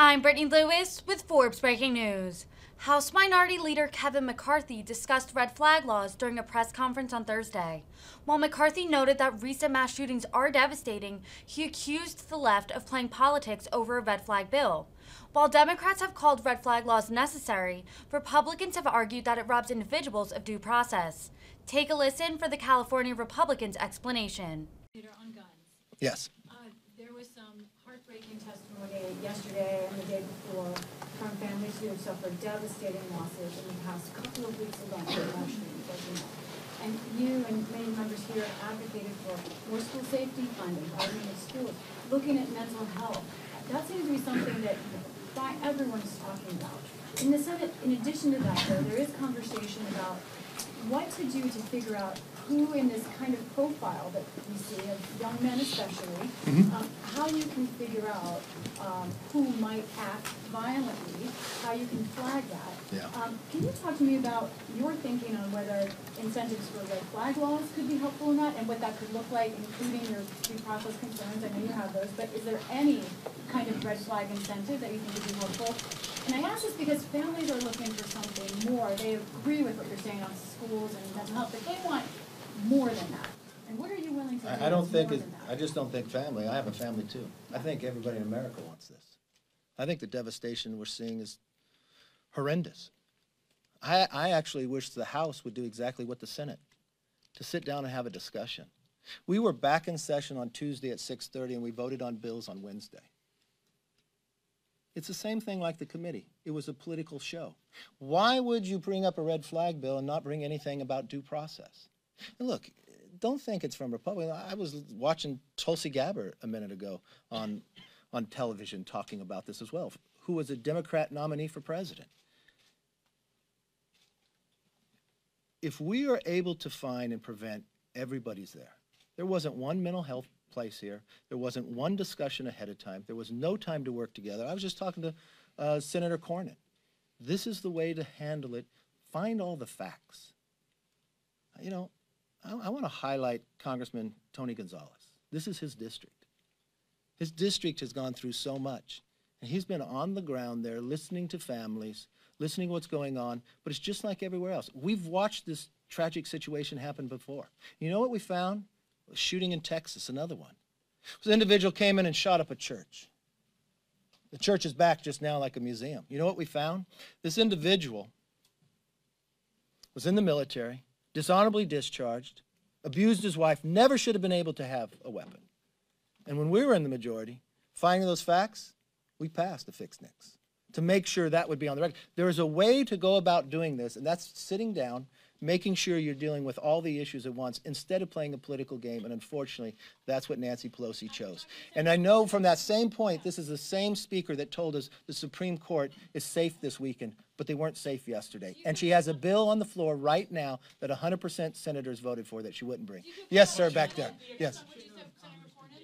I'm Brittany Lewis with Forbes Breaking News. House Minority Leader Kevin McCarthy discussed red flag laws during a press conference on Thursday. While McCarthy noted that recent mass shootings are devastating, he accused the left of playing politics over a red flag bill. While Democrats have called red flag laws necessary, Republicans have argued that it robs individuals of due process. Take a listen for the California Republicans' explanation. Yes. There was some heartbreaking testimony yesterday and the day before from families who have suffered devastating losses in the past couple of weeks mass shootings, as. And you and many members here advocated for more school safety funding, hardening of schools, looking at mental health. That seems to be something that everyone is talking about. In the Senate, in addition to that, though, there is conversation about what to do to figure out who in this kind of profile that we see of young men especially, um, how you can figure out um, who might act violently, how you can flag that. Yeah. Um, can you talk to me about your thinking on whether incentives for red flag laws could be helpful or not, and what that could look like, including your due process concerns? I know you have those, but is there any kind of red flag incentive that you think would be helpful? And I ask this because families are looking for something more. They agree with what you're saying on schools and mental health, but they want more than that. And what are you willing to do? I, I don't that's think, more it- than that? I just don't think family, I have a family too. I think everybody in America wants this. I think the devastation we're seeing is horrendous. I, I actually wish the House would do exactly what the Senate, to sit down and have a discussion. We were back in session on Tuesday at six-thirty and we voted on bills on Wednesday. It's the same thing like the committee. It was a political show. Why would you bring up a red flag bill and not bring anything about due process? And look, don't think it's from Republicans. I was watching Tulsi Gabbard a minute ago on, on television talking about this as well, who was a Democrat nominee for president. If we are able to find and prevent, everybody's there. There wasn't one mental health place here. There wasn't one discussion ahead of time. There was no time to work together. I was just talking to uh, Senator Cornyn. This is the way to handle it. Find all the facts. You know, I, I want to highlight Congressman Tony Gonzalez. This is his district. His district has gone through so much, and he's been on the ground there listening to families, listening to what's going on, but it's just like everywhere else. We've watched this tragic situation happen before. You know what we found? A shooting in Texas, another one. This individual came in and shot up a church. The church is back just now like a museum. You know what we found? This individual was in the military, dishonorably discharged, abused his wife, never should have been able to have a weapon. And when we were in the majority, finding those facts, we passed the Fix NICS to make sure that would be on the record. There is a way to go about doing this, and that's sitting down, making sure you're dealing with all the issues at once instead of playing a political game. And unfortunately, that's what Nancy Pelosi chose. And I know from that same point, this is the same speaker that told us the Supreme Court is safe this weekend, but they weren't safe yesterday. And she has a bill on the floor right now that 100% senators voted for that she wouldn't bring. Yes, sir, back there. Yes. Would you say